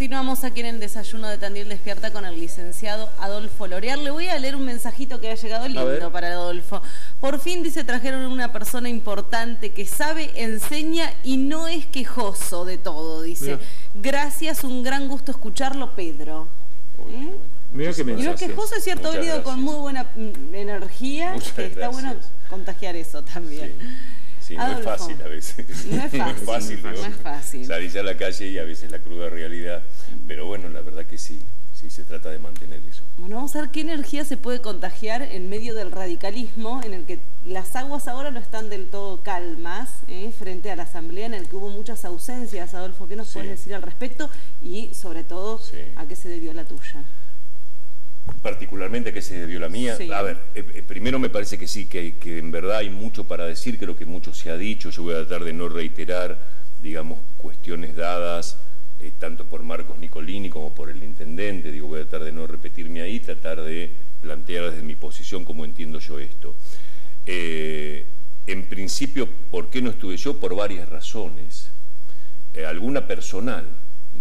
Continuamos aquí en el desayuno de Tandil Despierta con el licenciado Adolfo Lorear. Le voy a leer un mensajito que ha llegado lindo para Adolfo. Por fin dice trajeron una persona importante que sabe, enseña y no es quejoso de todo, dice. Gracias, un gran gusto escucharlo, Pedro. ¿Eh? Qué mensaje. Y no es quejoso, es cierto, ha venido con muy buena mm, energía. está bueno contagiar eso también. Sí, no es fácil a veces. No es fácil. no es fácil. Salir a la calle y a veces la cruda realidad. Pero bueno, la verdad que sí, sí se trata de mantener eso. Bueno, vamos a ver qué energía se puede contagiar en medio del radicalismo, en el que las aguas ahora no están del todo calmas, ¿eh? frente a la asamblea en el que hubo muchas ausencias. Adolfo, ¿qué nos puedes decir al respecto? Y sobre todo, ¿a qué se debió la tuya? Particularmente a qué se debió la mía. A ver, eh, eh, primero me parece que sí, que, en verdad hay mucho para decir, creo que mucho se ha dicho, yo voy a tratar de no reiterar, digamos, cuestiones dadas eh, tanto por Marcos Nicolini como por el intendente, digo, voy a tratar de no repetirme ahí, tratar de plantear desde mi posición cómo entiendo yo esto. en principio, ¿por qué no estuve yo? Por varias razones. alguna personal,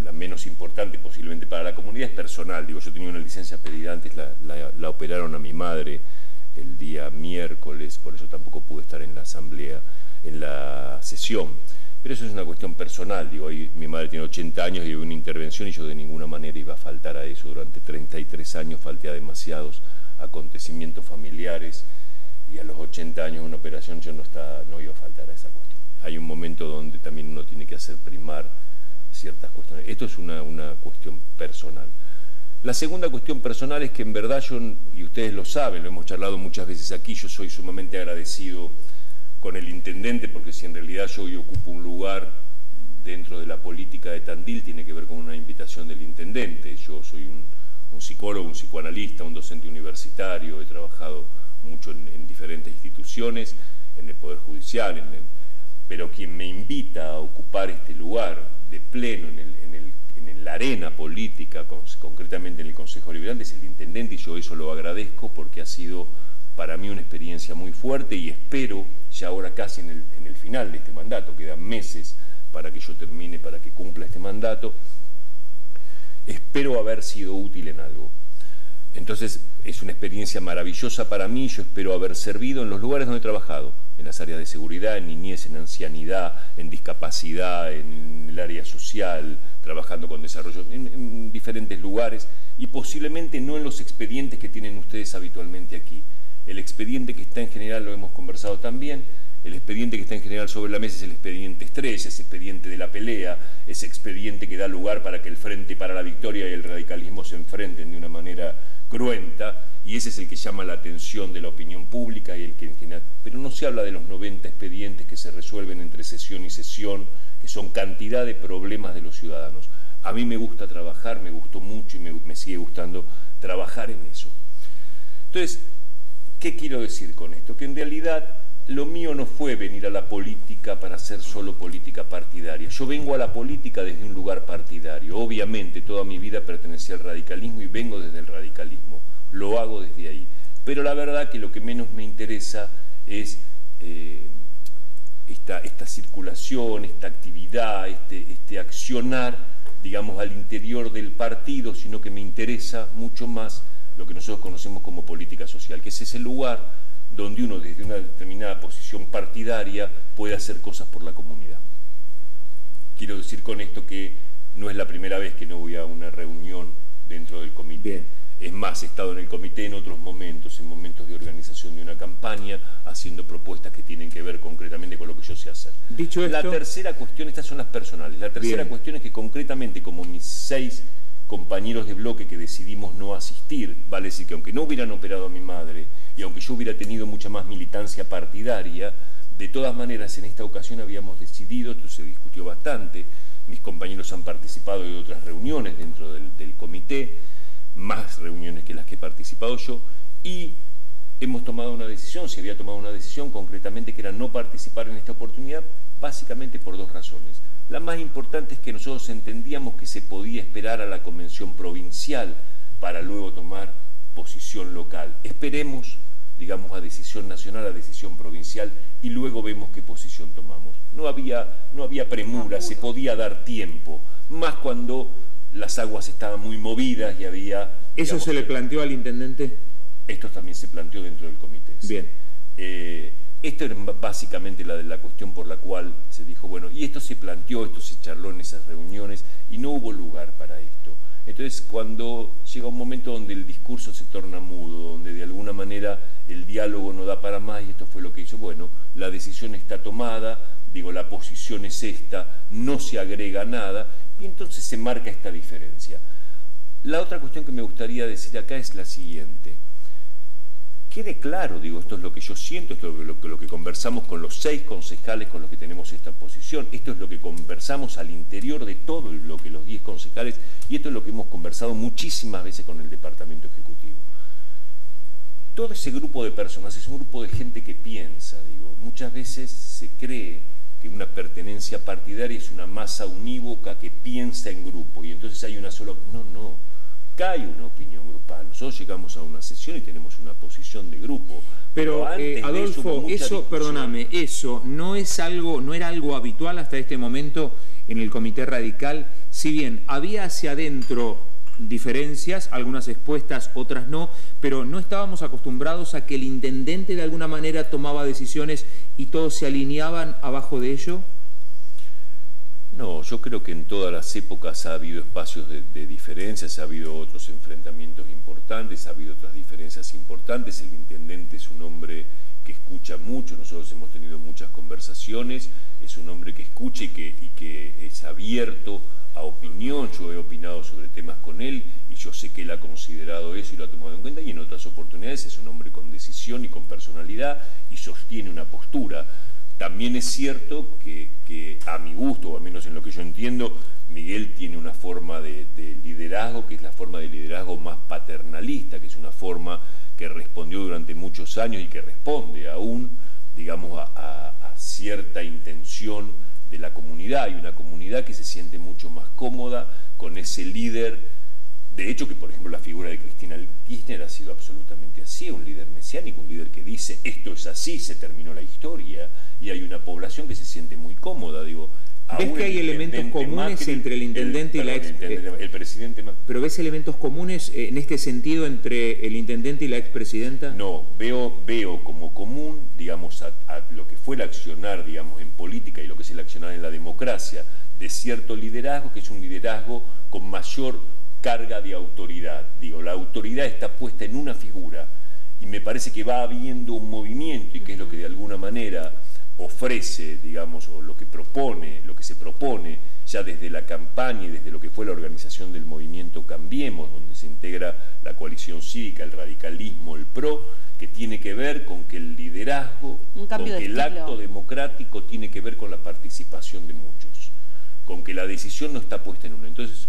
la menos importante posiblemente para la comunidad es personal. Digo, yo tenía una licencia pedida antes, la, operaron a mi madre el día miércoles, por eso tampoco pude estar en la asamblea, en la sesión. Pero eso es una cuestión personal, digo, mi madre tiene 80 años y hubo una intervención y yo de ninguna manera iba a faltar a eso. Durante 33 años falté a demasiados acontecimientos familiares y a los 80 años una operación yo no, está, no iba a faltar a esa cuestión. Hay un momento donde también uno tiene que hacer primar ciertas cuestiones. Esto es una, cuestión personal. La segunda cuestión personal es que en verdad yo, y ustedes lo saben, lo hemos charlado muchas veces aquí, yo soy sumamente agradecido con el intendente porque si en realidad yo hoy ocupo un lugar dentro de la política de Tandil tiene que ver con una invitación del intendente. Yo soy un, psicólogo, un psicoanalista, un docente universitario, he trabajado mucho en, diferentes instituciones, en el Poder Judicial, en pero quien me invita a ocupar este lugar de pleno en, la arena política, concretamente en el Consejo Liberal, es el intendente y yo eso lo agradezco porque ha sido para mí una experiencia muy fuerte y espero, ya ahora casi en el, en el final de este mandato, quedan meses para que yo termine, para que cumpla este mandato, espero haber sido útil en algo. Entonces es una experiencia maravillosa para mí, yo espero haber servido en los lugares donde he trabajado, en las áreas de seguridad, en niñez, en ancianidad, en discapacidad, en el área social, trabajando con desarrollo, en, diferentes lugares y posiblemente no en los expedientes que tienen ustedes habitualmente aquí. El expediente que está en general, lo hemos conversado también, el expediente que está en general sobre la mesa es el expediente estrella, ese expediente de la pelea, ese expediente que da lugar para que el Frente para la Victoria y el radicalismo se enfrenten de una manera cruenta, y ese es el que llama la atención de la opinión pública y el que en general... Pero no se habla de los 90 expedientes que se resuelven entre sesión y sesión, que son cantidad de problemas de los ciudadanos. A mí me gusta trabajar, me gustó mucho y me, me sigue gustando trabajar en eso. Entonces, ¿qué quiero decir con esto? Que en realidad lo mío no fue venir a la política para hacer solo política partidaria. Yo vengo a la política desde un lugar partidario. Obviamente toda mi vida pertenecía al radicalismo y vengo desde el radicalismo. Lo hago desde ahí. Pero la verdad que lo que menos me interesa es eh, esta, esta, circulación, esta actividad, este, este accionar, digamos, al interior del partido, sino que me interesa mucho más lo que nosotros conocemos como política social, que es ese lugar donde uno desde una determinada posición partidaria puede hacer cosas por la comunidad. Quiero decir con esto que no es la primera vez que no voy a una reunión dentro del comité. Es más, he estado en el comité en otros momentos, en momentos de organización de una campaña, haciendo propuestas que tienen que ver concretamente con lo que yo sé hacer. Dicho la tercera cuestión, estas son las personales, la tercera cuestión es que concretamente como mis seis compañeros de bloque que decidimos no asistir, vale decir que aunque no hubieran operado a mi madre y aunque yo hubiera tenido mucha más militancia partidaria, de todas maneras en esta ocasión habíamos decidido, esto se discutió bastante, mis compañeros han participado de otras reuniones dentro del, del comité, más reuniones que las que he participado yo, y hemos tomado una decisión, se había tomado una decisión concretamente que era no participar en esta oportunidad, básicamente por dos razones. La más importante es que nosotros entendíamos que se podía esperar a la convención provincial para luego tomar posición local. Esperemos, digamos, a decisión nacional, a decisión provincial y luego vemos qué posición tomamos. No había, no había premura, se podía dar tiempo, más cuando las aguas estaban muy movidas y había... ¿Eso se le planteó al intendente? Esto también se planteó dentro del comité. Bien. Eh, esto era básicamente la, la cuestión por la cual se dijo, bueno, y esto se planteó, esto se charló en esas reuniones y no hubo lugar para esto. Entonces, cuando llega un momento donde el discurso se torna mudo, donde de alguna manera el diálogo no da para más, y esto fue lo que hizo, bueno, la decisión está tomada, digo, la posición es esta, no se agrega nada, y entonces se marca esta diferencia. La otra cuestión que me gustaría decir acá es la siguiente. Quede claro, digo, esto es lo que yo siento, esto es lo que, lo que conversamos con los seis concejales con los que tenemos esta posición, esto es lo que conversamos al interior de todo el bloque, los diez concejales, y esto es lo que hemos conversado muchísimas veces con el Departamento Ejecutivo. Todo ese grupo de personas es un grupo de gente que piensa, digo, muchas veces se cree que una pertenencia partidaria es una masa unívoca que piensa en grupo y entonces hay una sola... No, no, hay una opinión grupal. Nosotros llegamos a una sesión y tenemos una posición de grupo. Pero, eh, Adolfo, eso, perdóname, eso no es algo, no era algo habitual hasta este momento en el Comité Radical, si bien había hacia adentro diferencias, algunas expuestas, otras no, pero no estábamos acostumbrados a que el intendente de alguna manera tomaba decisiones y todos se alineaban abajo de ello. No, yo creo que en todas las épocas ha habido espacios de, diferencias, ha habido otros enfrentamientos importantes, ha habido otras diferencias importantes. El intendente es un hombre que escucha mucho, nosotros hemos tenido muchas conversaciones, es un hombre que escucha y que, y que es abierto a opinión, yo he opinado sobre temas con él y yo sé que él ha considerado eso y lo ha tomado en cuenta y en otras oportunidades es un hombre con decisión y con personalidad y sostiene una postura. También es cierto que, a mi gusto, o al menos en lo que yo entiendo, Miguel tiene una forma de, liderazgo que es la forma de liderazgo más paternalista, que es una forma que respondió durante muchos años y que responde aún, digamos, a cierta intención de la comunidad. Hay una comunidad que se siente mucho más cómoda con ese líder. De hecho, que por ejemplo la figura de Cristina Kirchner ha sido absolutamente así, un líder mesiánico, un líder que dice esto es así, se terminó la historia, y hay una población que se siente muy cómoda. Digo, ¿Ves que hay elementos comunes entre el intendente y la ex... El, presidente ¿Pero ves elementos comunes eh, en este sentido entre el intendente y la expresidenta? No, veo, veo como común, digamos, a, lo que fue el accionar, digamos, en política y lo que es el accionar en la democracia, de cierto liderazgo, que es un liderazgo con mayor carga de autoridad. Digo, la autoridad está puesta en una figura y me parece que va habiendo un movimiento y que es lo que de alguna manera ofrece, digamos, o lo que propone, lo que se propone ya desde la campaña y desde lo que fue la organización del movimiento Cambiemos, donde se integra la coalición cívica, el radicalismo, el PRO, que tiene que ver con que el liderazgo, con que el acto democrático tiene que ver con la participación de muchos, con que la decisión no está puesta en uno. Entonces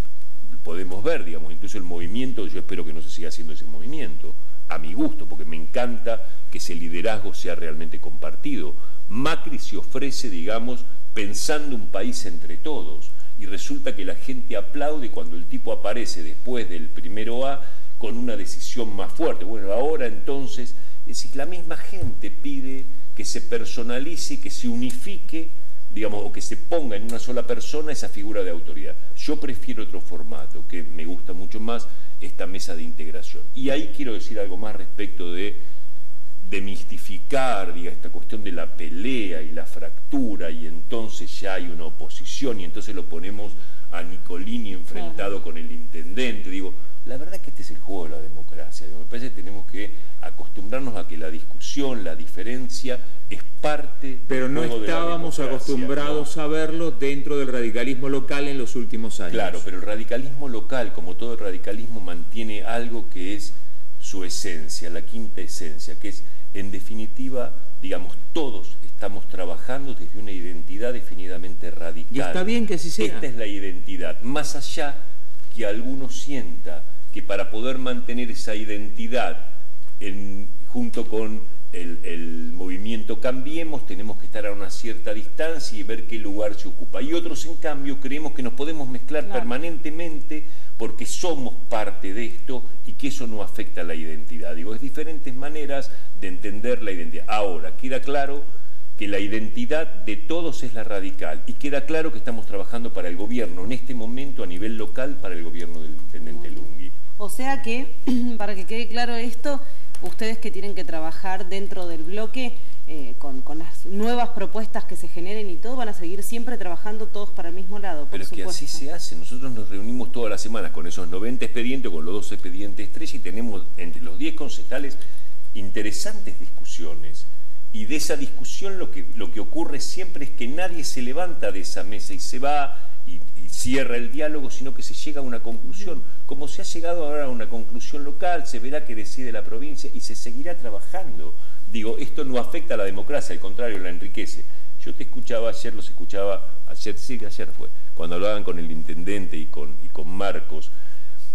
podemos ver, digamos, incluso el movimiento, yo espero que no se siga haciendo ese movimiento, a mi gusto, porque me encanta que ese liderazgo sea realmente compartido Macri se ofrece, digamos, pensando un país entre todos. Y resulta que la gente aplaude cuando el tipo aparece después del primero A con una decisión más fuerte. Bueno, ahora entonces, es decir, la misma gente pide que se personalice, que se unifique, digamos, o que se ponga en una sola persona esa figura de autoridad. Yo prefiero otro formato, que me gusta mucho más esta mesa de integración. Y ahí quiero decir algo más respecto de demistificar diga, esta cuestión de la pelea y la fractura y entonces ya hay una oposición y entonces lo ponemos a Nicolini enfrentado con el intendente. Digo, la verdad es que este es el juego de la democracia. me parece que tenemos que acostumbrarnos a que la discusión, la diferencia es parte Pero no estábamos acostumbrados a verlo dentro del radicalismo local en los últimos años. Claro, pero el radicalismo local, como todo el radicalismo, mantiene algo que es su esencia, la quinta esencia, que es en definitiva, digamos, todos estamos trabajando desde una identidad definidamente radical. Y está bien que así sea. Esta es la identidad, más allá que alguno sienta que para poder mantener esa identidad junto con el, movimiento Cambiemos, tenemos que estar a una cierta distancia y ver qué lugar se ocupa. Y otros, en cambio, creemos que nos podemos mezclar permanentemente porque somos parte de esto y que eso no afecta a la identidad. Digo, es diferentes maneras de entender la identidad. Ahora, queda claro que la identidad de todos es la radical y queda claro que estamos trabajando para el gobierno en este momento a nivel local para el gobierno del intendente Lungui. O sea que, para que quede claro esto, ustedes que tienen que trabajar dentro del bloque eh, con, las nuevas propuestas que se generen y todo, van a seguir siempre trabajando todos para el mismo lado. Pero es que así se hace. Nosotros nos reunimos todas las semanas con esos 90 expedientes, con los dos expedientes estrella y tenemos entre los 10 concejales interesantes discusiones y de esa discusión lo que, lo que ocurre siempre es que nadie se levanta de esa mesa y se va y, cierra el diálogo, sino que se llega a una conclusión. Como se ha llegado ahora a una conclusión local, se verá que decide la provincia y se seguirá trabajando. Digo, esto no afecta a la democracia, al contrario, la enriquece. Yo te escuchaba ayer, los escuchaba ayer, sí, ayer fue, cuando hablaban con el intendente y con, y con Marcos,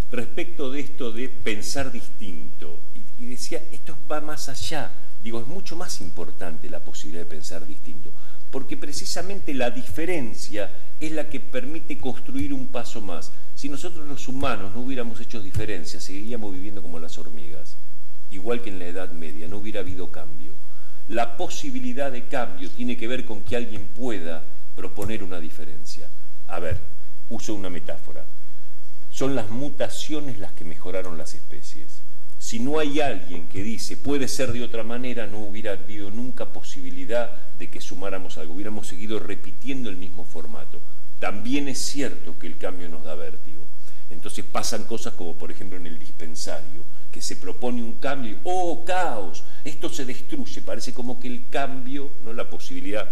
respecto de esto de pensar distinto. y decía, esto va más allá Digo, es mucho más importante la posibilidad de pensar distinto, porque precisamente la diferencia es la que permite construir un paso más. Si nosotros los humanos no hubiéramos hecho diferencias, seguiríamos viviendo como las hormigas, igual que en la Edad Media, no hubiera habido cambio. La posibilidad de cambio tiene que ver con que alguien pueda proponer una diferencia. A ver, uso una metáfora. Son las mutaciones las que mejoraron las especies. Si no hay alguien que dice puede ser de otra manera, no hubiera habido nunca posibilidad de que sumáramos algo, hubiéramos seguido repitiendo el mismo formato. También es cierto que el cambio nos da vértigo. Entonces pasan cosas como por ejemplo en el dispensario, que se propone un cambio y ¡oh, caos! Esto se destruye, parece como que el cambio, no la posibilidad,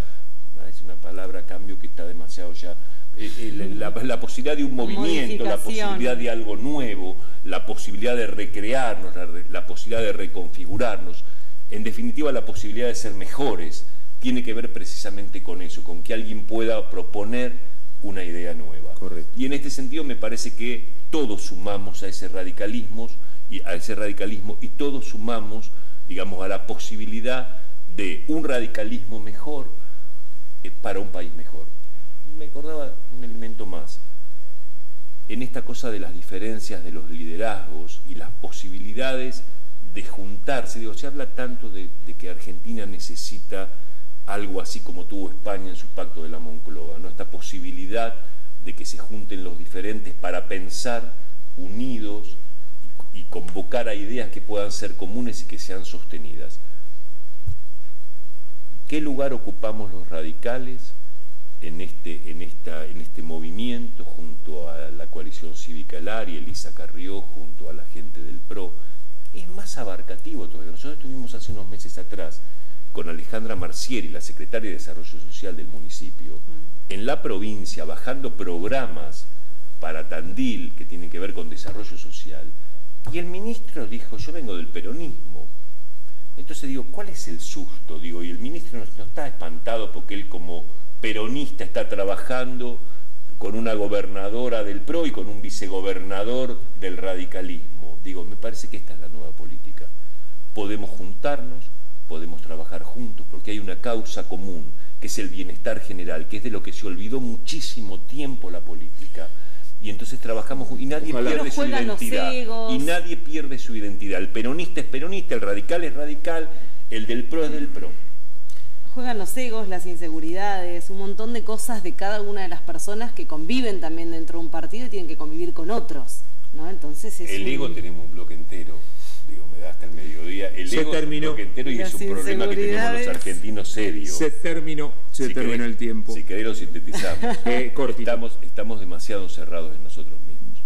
ah, es una palabra cambio que está demasiado ya eh, eh, la, posibilidad de un movimiento, la posibilidad de algo nuevo, la posibilidad de recrearnos, la, posibilidad de reconfigurarnos, en definitiva la posibilidad de ser mejores, tiene que ver precisamente con eso, con que alguien pueda proponer una idea nueva. Y en este sentido me parece que todos sumamos a ese radicalismo y a ese radicalismo y todos sumamos, digamos, a la posibilidad de un radicalismo mejor para un país mejor me acordaba un elemento más. En esta cosa de las diferencias de los liderazgos y las posibilidades de juntarse, digo, se habla tanto de, que Argentina necesita algo así como tuvo España en su pacto de la Moncloa, ¿no? esta posibilidad de que se junten los diferentes para pensar unidos y convocar a ideas que puedan ser comunes y que sean sostenidas. ¿Qué lugar ocupamos los radicales? en este, en, esta, en este movimiento junto a la coalición cívica El Ari, Elisa Carrió, junto a la gente del PRO. Es más abarcativo todavía. Nosotros estuvimos hace unos meses atrás con Alejandra Marcieri, la secretaria de Desarrollo Social del municipio, en la provincia, bajando programas para Tandil que tienen que ver con desarrollo social. Y el ministro dijo, yo vengo del peronismo. Entonces digo, ¿cuál es el susto? Digo, y el ministro no está espantado porque él como peronista está trabajando con una gobernadora del PRO y con un vicegobernador del radicalismo. Digo, me parece que esta es la nueva política. Podemos juntarnos, podemos trabajar juntos, porque hay una causa común, que es el bienestar general, que es de lo que se olvidó muchísimo tiempo la política. Y entonces trabajamos y nadie pierde su identidad. Y nadie pierde su identidad. El peronista es peronista, el radical es radical, el del PRO es del PRO juegan los egos, las inseguridades, un montón de cosas de cada una de las personas que conviven también dentro de un partido y tienen que convivir con otros. ¿no? Entonces el ego tenemos un bloque entero, digo, me da hasta el mediodía. El ego terminó, entero y es un problema que tenemos los argentinos serios. Se terminó, se terminó el tiempo. Si querés lo sintetizamos. eh, estamos, estamos demasiado cerrados en nosotros mismos.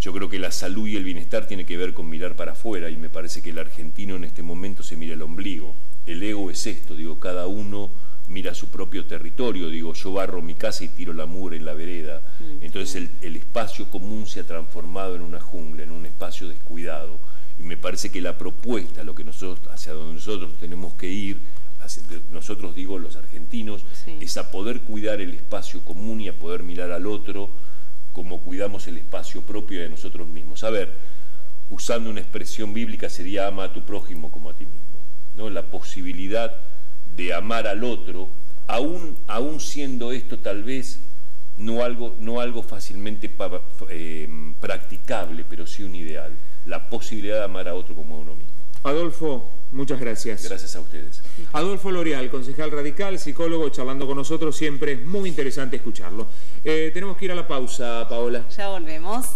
Yo creo que la salud y el bienestar tiene que ver con mirar para afuera y me parece que el argentino en este momento se mira el ombligo el ego es esto, digo, cada uno mira su propio territorio, digo, yo barro mi casa y tiro la mura en la vereda. Mm. Entonces el, espacio común se ha transformado en una jungla, en un espacio descuidado. Y me parece que la propuesta, lo que nosotros, hacia donde nosotros tenemos que ir, nosotros digo los argentinos, es a poder cuidar el espacio común y a poder mirar al otro como cuidamos el espacio propio de nosotros mismos. A ver, usando una expresión bíblica sería ama a tu prójimo como a ti mismo. ¿no? la posibilidad de amar al otro, aún, aún siendo esto tal vez no algo, no algo fácilmente eh, practicable, pero sí un ideal, la posibilidad de amar a otro como a uno mismo. Adolfo, muchas gracias. Gracias a ustedes. Adolfo L'Oreal, concejal radical, psicólogo, charlando con nosotros siempre. Muy interesante escucharlo. Eh, tenemos que ir a la pausa, Paola. Ya volvemos.